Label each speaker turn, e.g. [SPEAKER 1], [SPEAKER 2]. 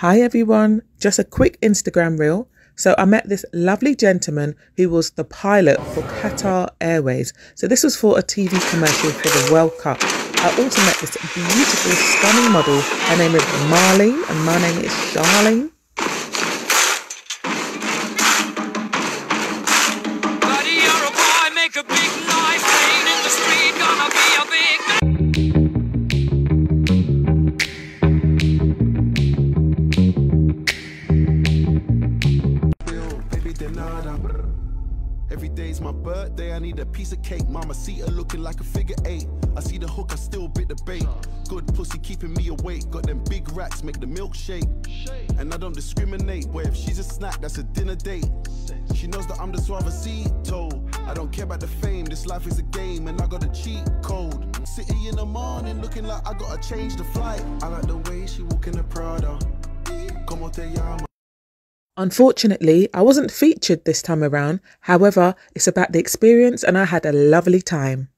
[SPEAKER 1] Hi everyone, just a quick Instagram reel. So I met this lovely gentleman who was the pilot for Qatar Airways. So this was for a TV commercial for the World Cup. I also met this beautiful, stunning model. Her name is Marlene and my name is Charlene.
[SPEAKER 2] Every day's my birthday, I need a piece of cake. Mama see her looking like a figure eight. I see the hook, I still bit the bait. Good pussy keeping me awake. Got them big racks, make the milkshake. And I don't discriminate, but if she's a snack, that's a dinner date. She knows that I'm the suavecito. I don't care about the fame, this life is a game, and I got a cheat code. City in the morning, looking like I gotta change the flight. I like the way
[SPEAKER 1] Unfortunately, I wasn't featured this time around. However, it's about the experience and I had a lovely time.